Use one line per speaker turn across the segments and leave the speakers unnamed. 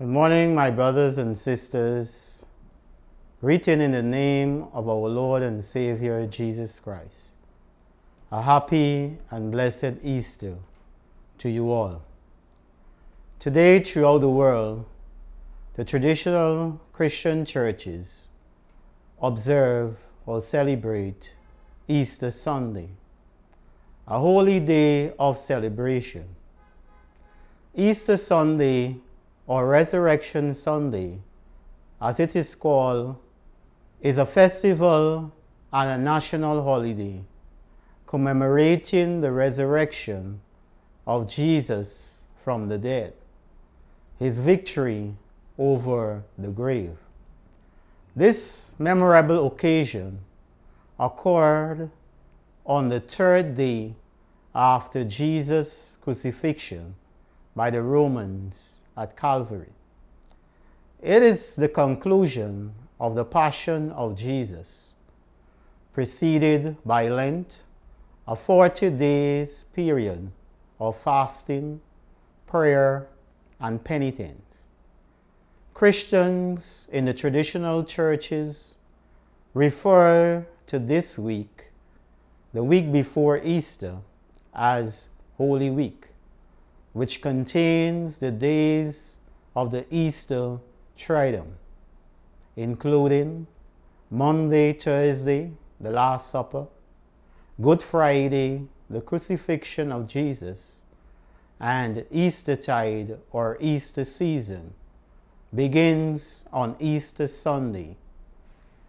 Good morning, my brothers and sisters. Written in the name of our Lord and Savior Jesus Christ. A happy and blessed Easter to you all. Today, throughout the world, the traditional Christian churches observe or celebrate Easter Sunday, a holy day of celebration. Easter Sunday or Resurrection Sunday, as it is called, is a festival and a national holiday commemorating the resurrection of Jesus from the dead, his victory over the grave. This memorable occasion occurred on the third day after Jesus' crucifixion by the Romans at Calvary. It is the conclusion of the Passion of Jesus, preceded by Lent, a 40 days period of fasting, prayer, and penitence. Christians in the traditional churches refer to this week, the week before Easter, as Holy Week, which contains the days of the Easter Triduum, including Maundy, Thursday, the Last Supper, Good Friday, the crucifixion of Jesus, and Eastertide or Easter season begins on Easter Sunday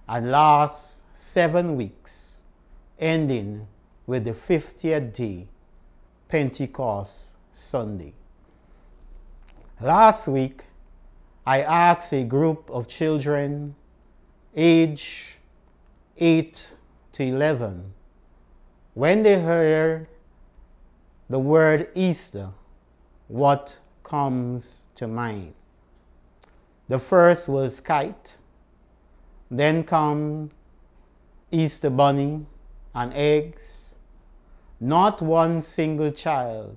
and lasts seven weeks, ending with the 50th day, Pentecost Sunday. Last week, I asked a group of children age 8 to 11 when they heard the word Easter, what comes to mind? The first was kite, then come Easter bunny and eggs. Not one single child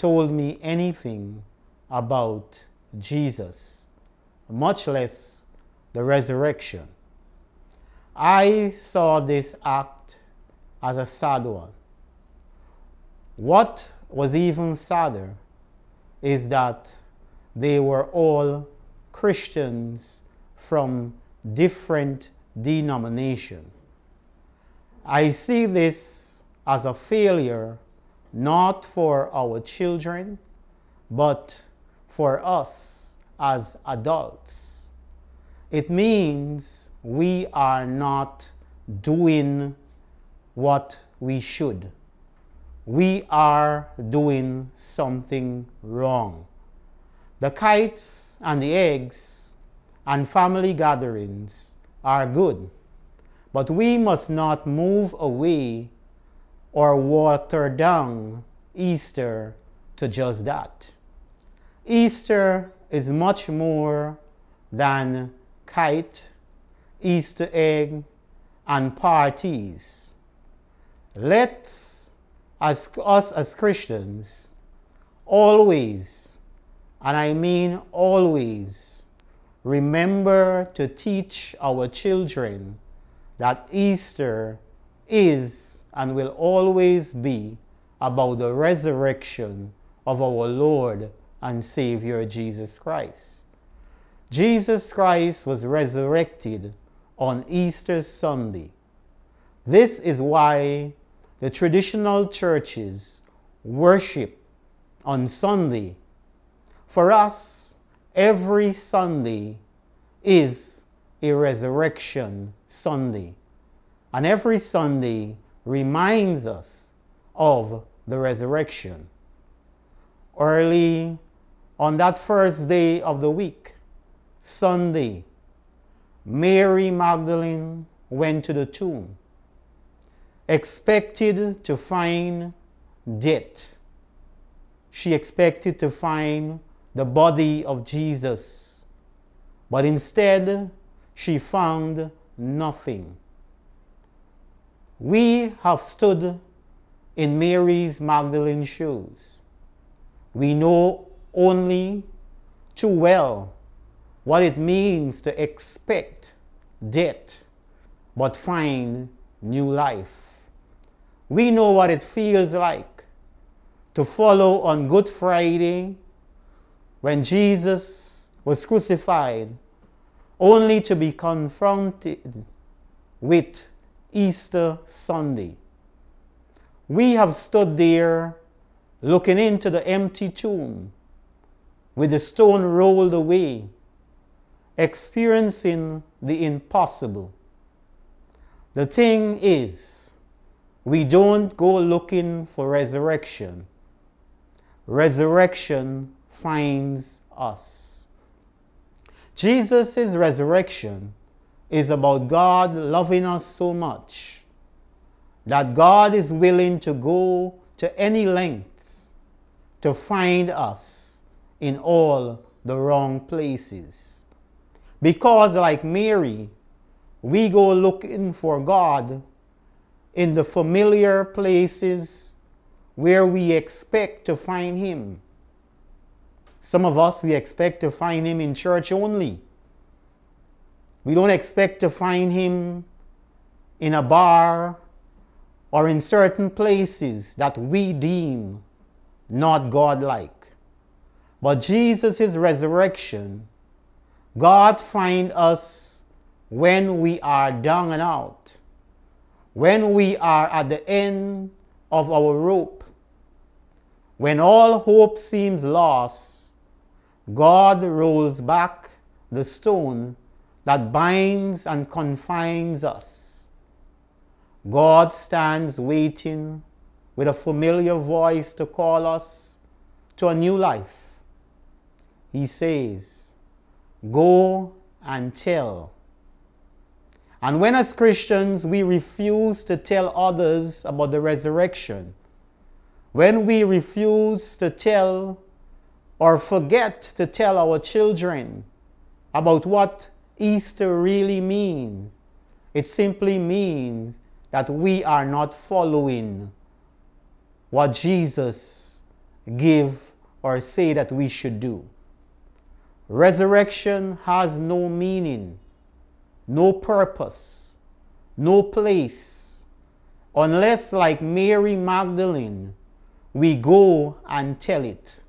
told me anything about Jesus, much less the resurrection. I saw this act as a sad one. What was even sadder is that they were all Christians from different denominations. I see this as a failure not for our children, but for us as adults. It means we are not doing what we should. We are doing something wrong. The kites and the eggs and family gatherings are good, but we must not move away or water down Easter to just that. Easter is much more than kite, Easter egg, and parties. Let's, as us as Christians, always, and I mean always, remember to teach our children that Easter is and will always be about the resurrection of our Lord and Savior Jesus Christ. Jesus Christ was resurrected on Easter Sunday. This is why the traditional churches worship on Sunday. For us, every Sunday is a resurrection Sunday. And every Sunday reminds us of the resurrection. Early on that first day of the week, Sunday, Mary Magdalene went to the tomb, expected to find death. She expected to find the body of Jesus, but instead she found nothing. We have stood in Mary's Magdalene shoes. We know only too well what it means to expect death but find new life. We know what it feels like to follow on Good Friday when Jesus was crucified, only to be confronted with Easter Sunday. We have stood there looking into the empty tomb with the stone rolled away, experiencing the impossible. The thing is, we don't go looking for resurrection. Resurrection finds us. Jesus' resurrection is about God loving us so much that God is willing to go to any lengths to find us in all the wrong places. Because, like Mary, we go looking for God in the familiar places where we expect to find Him. Some of us, we expect to find Him in church only. We don't expect to find Him in a bar or in certain places that we deem not God-like. But Jesus' resurrection, God find us when we are down and out, when we are at the end of our rope, when all hope seems lost, God rolls back the stone that binds and confines us God stands waiting with a familiar voice to call us to a new life. He says, Go and tell. And when, as Christians, we refuse to tell others about the resurrection, when we refuse to tell or forget to tell our children about what Easter really means, it simply means that we are not following what Jesus give or say that we should do. Resurrection has no meaning, no purpose, no place, unless like Mary Magdalene, we go and tell it.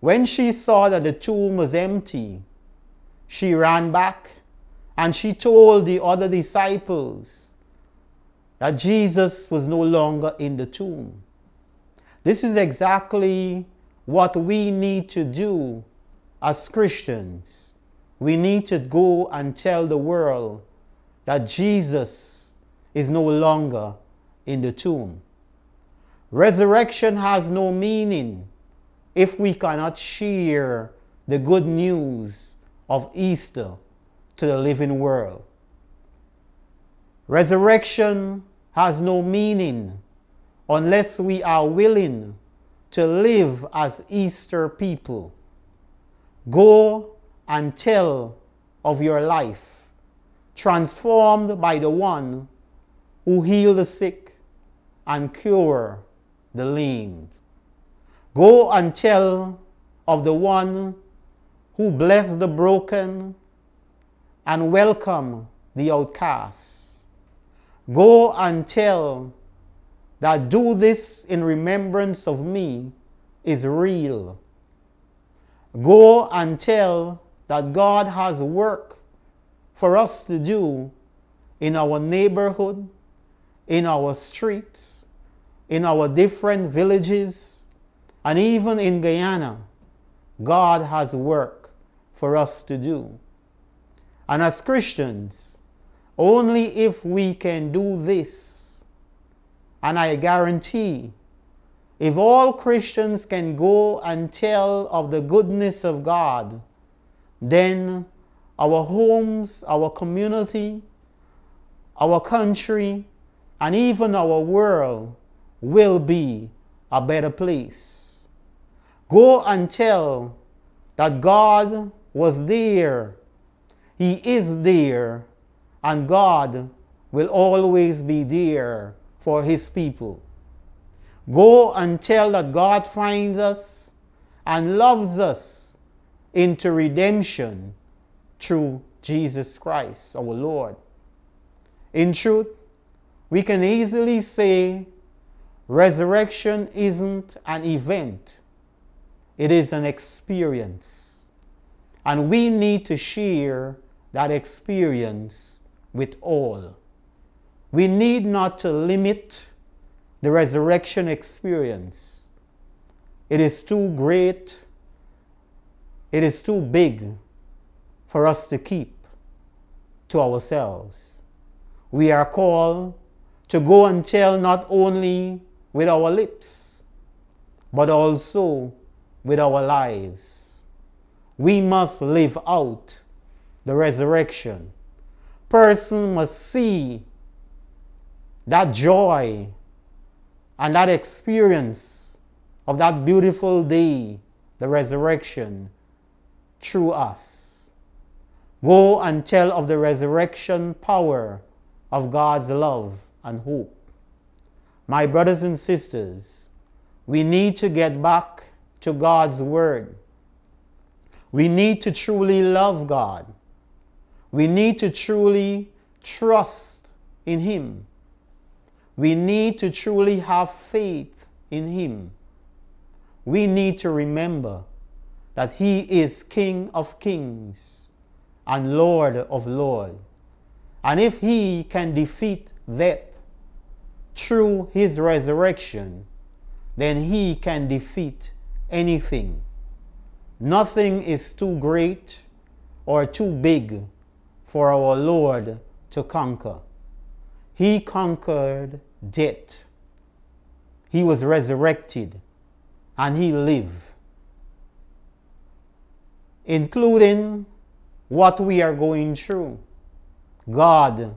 When she saw that the tomb was empty, she ran back and she told the other disciples, that Jesus was no longer in the tomb. This is exactly what we need to do as Christians. We need to go and tell the world that Jesus is no longer in the tomb. Resurrection has no meaning if we cannot share the good news of Easter to the living world. Resurrection has no meaning unless we are willing to live as Easter people. Go and tell of your life, transformed by the one who healed the sick and cure the lame. Go and tell of the one who bless the broken and welcome the outcast. Go and tell that do this in remembrance of me is real. Go and tell that God has work for us to do in our neighborhood, in our streets, in our different villages, and even in Guyana. God has work for us to do. And as Christians, only if we can do this, and I guarantee, if all Christians can go and tell of the goodness of God, then our homes, our community, our country, and even our world will be a better place. Go and tell that God was there. He is there and God will always be there for his people. Go and tell that God finds us and loves us into redemption through Jesus Christ, our Lord. In truth, we can easily say resurrection isn't an event, it is an experience. And we need to share that experience with all. We need not to limit the resurrection experience. It is too great, it is too big for us to keep to ourselves. We are called to go and tell not only with our lips, but also with our lives. We must live out the resurrection. Person must see that joy and that experience of that beautiful day, the resurrection, through us. Go and tell of the resurrection power of God's love and hope. My brothers and sisters, we need to get back to God's Word. We need to truly love God. We need to truly trust in Him. We need to truly have faith in Him. We need to remember that He is King of kings and Lord of lords. And if He can defeat death through His resurrection, then He can defeat anything. Nothing is too great or too big for our Lord to conquer. He conquered death. He was resurrected and he lived. Including what we are going through. God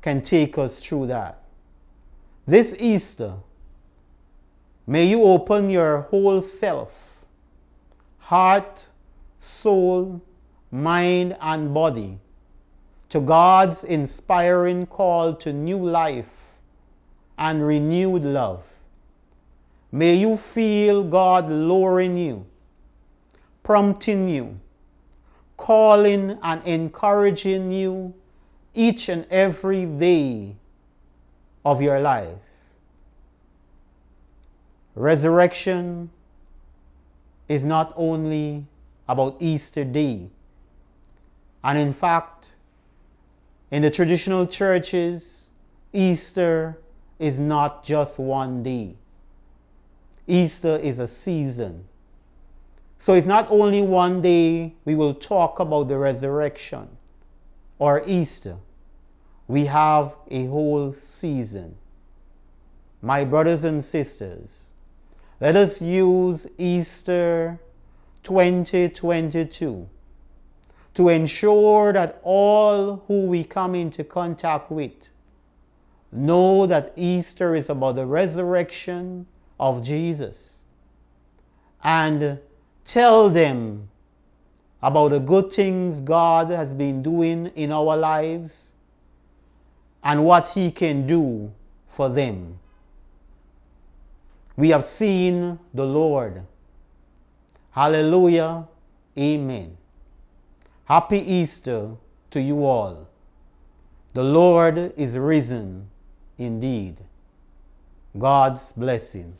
can take us through that. This Easter, may you open your whole self, heart, soul, mind, and body to God's inspiring call to new life and renewed love. May you feel God lowering you, prompting you, calling and encouraging you each and every day of your lives. Resurrection is not only about Easter Day, and in fact, in the traditional churches, Easter is not just one day. Easter is a season. So it's not only one day we will talk about the resurrection or Easter. We have a whole season. My brothers and sisters, let us use Easter 2022 to ensure that all who we come into contact with know that Easter is about the resurrection of Jesus and tell them about the good things God has been doing in our lives and what He can do for them. We have seen the Lord. Hallelujah. Amen. Happy Easter to you all. The Lord is risen indeed. God's blessing.